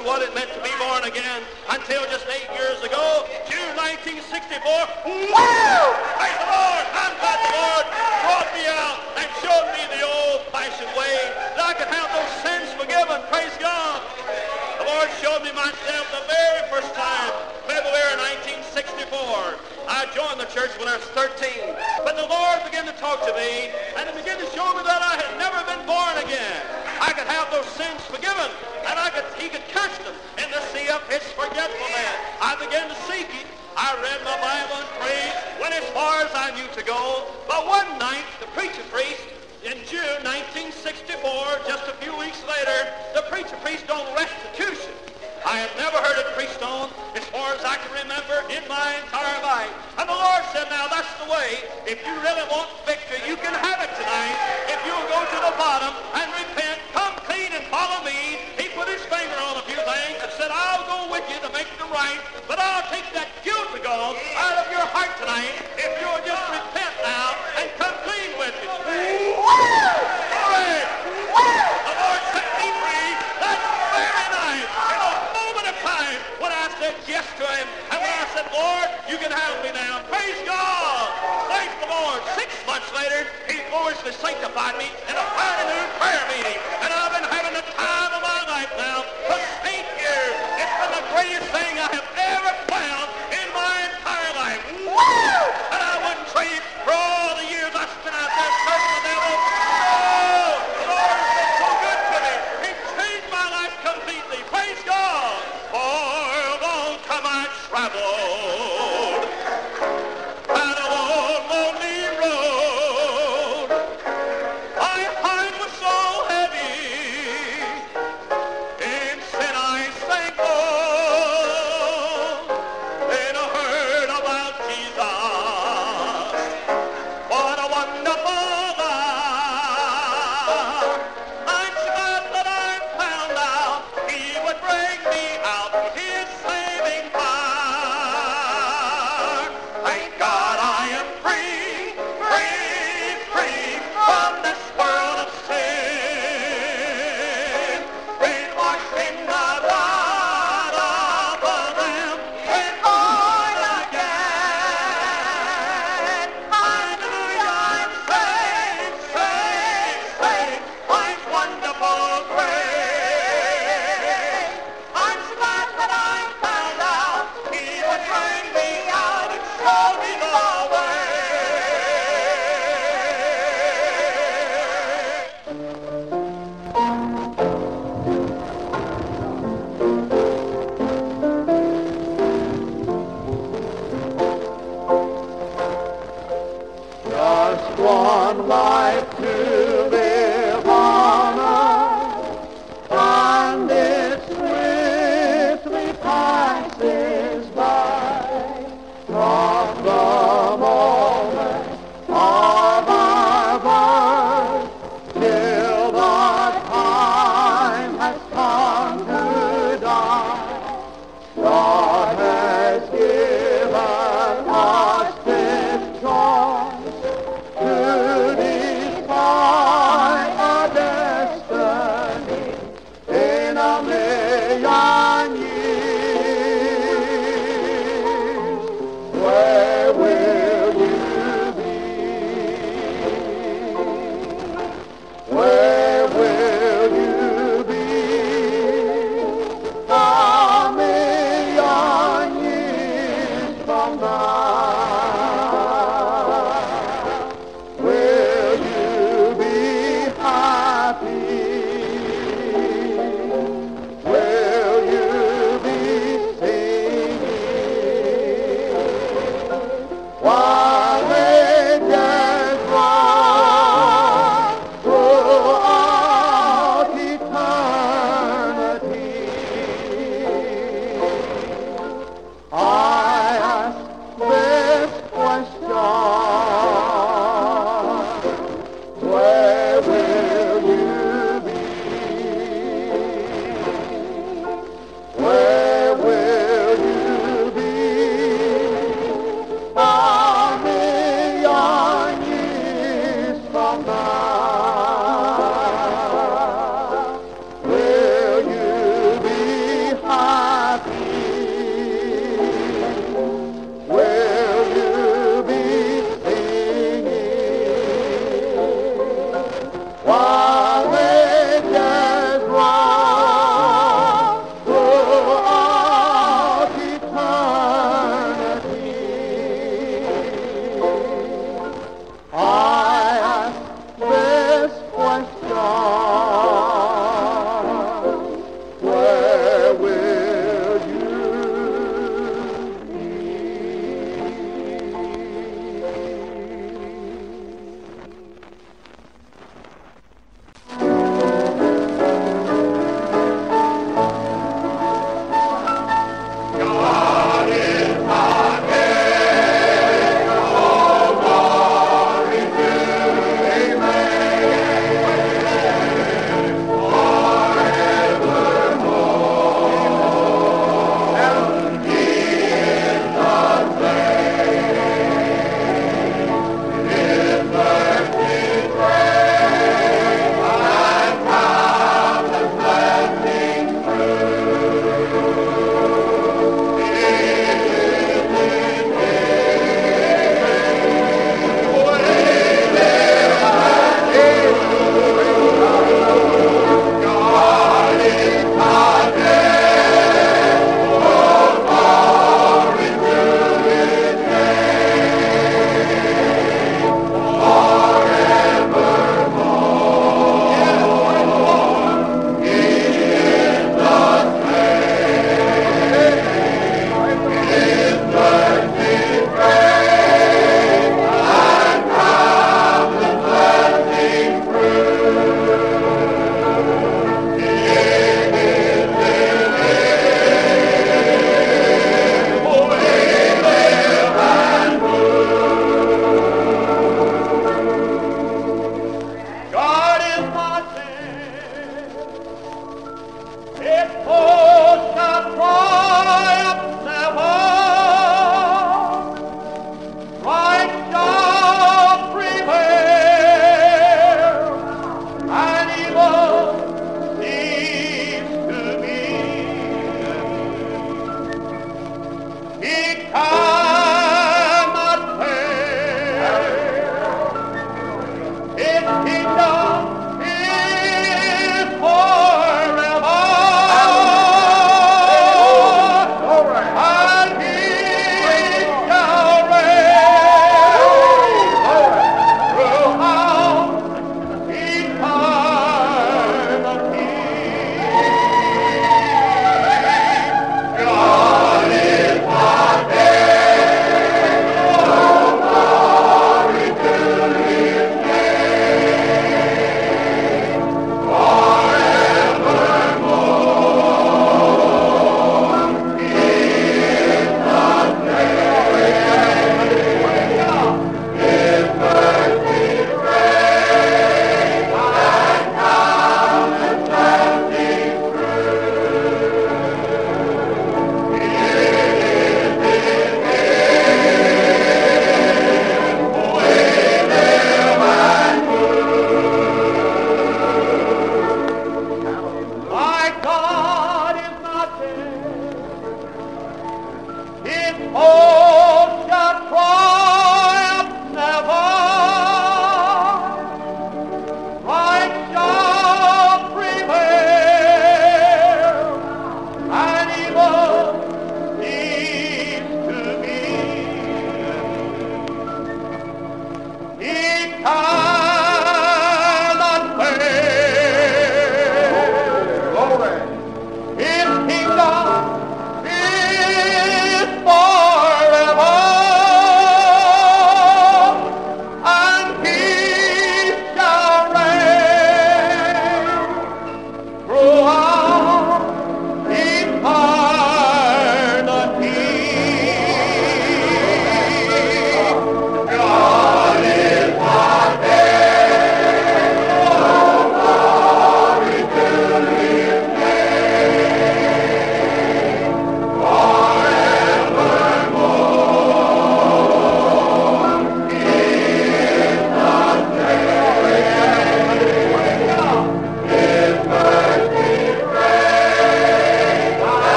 life. What it meant to be born again until just eight years ago, June 1964. Woo! Praise the Lord. I'm glad the Lord brought me out and showed me the old-fashioned way that I could have those sins forgiven. Praise God. The Lord showed me myself the very first time, February 1964. I joined the church when I was 13. But the Lord began to talk to me, and began to show me that I had never been born again. I could have those sins forgiven, and I could, He could catch them in the sea of His forgetfulness. I began to seek Him. I read my Bible and prayed, went as far as I knew to go. But one night, the preacher priest in June 1964, just a few weeks later, the preacher preached on restitution. I had never heard it preached on, as far as I can remember, in my entire life. And the Lord said, now that's the way. If you really want victory, you can have it tonight. If you'll go to the bottom and repent, tonight if you'll just repent now and come clean with. Glory! The Lord set me free that very night in a moment of time when I said yes to him and when I said, Lord, you can have me now. Praise God. Thank the Lord. Six months later, he gloriously sanctified me in a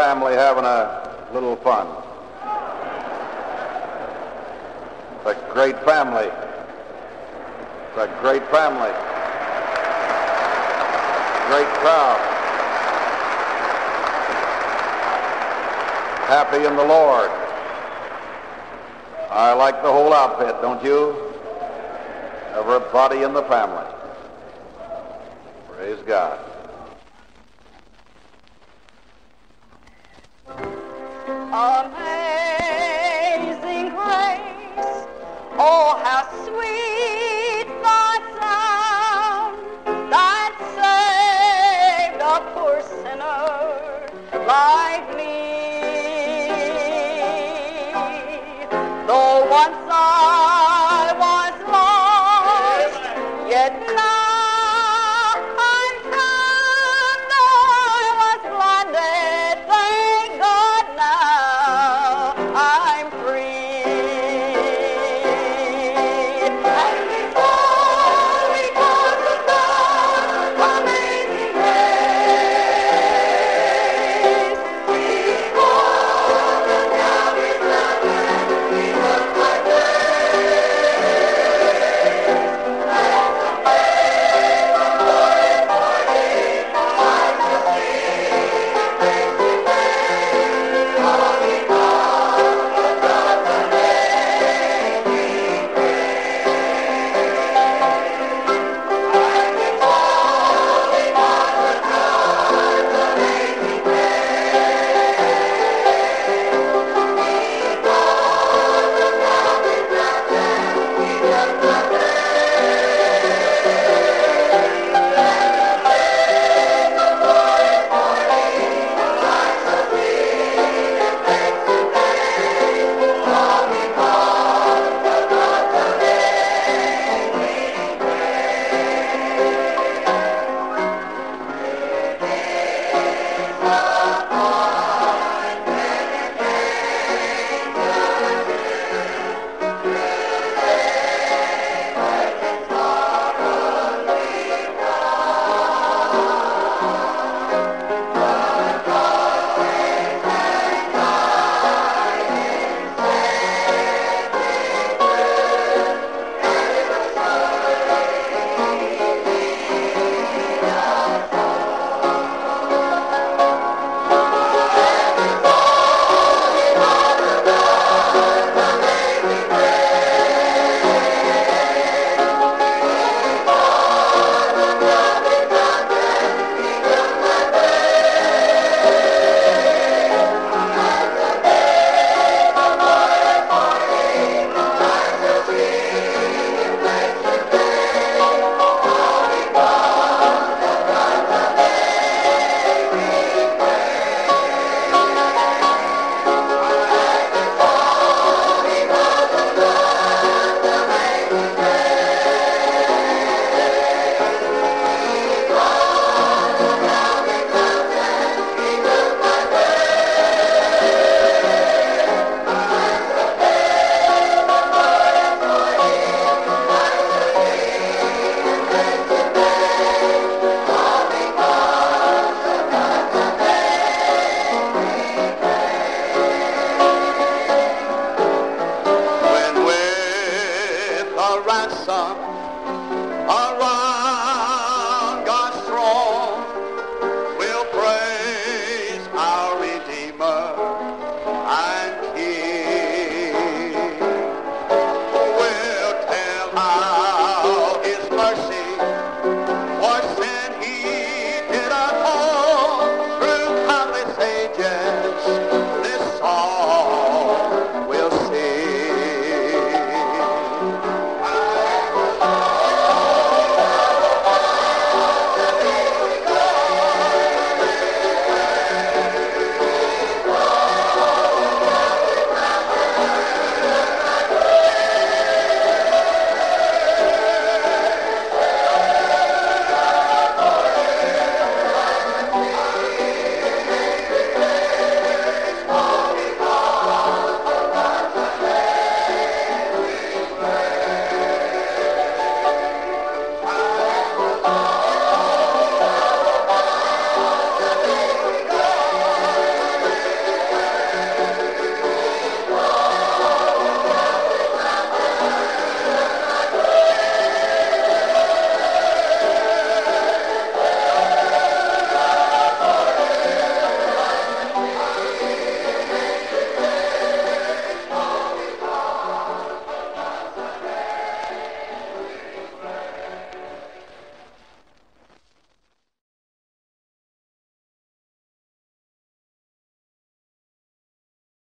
Family having a little fun. It's a great family. It's a great family. Great crowd. Happy in the Lord. I like the whole outfit, don't you? Everybody in the family.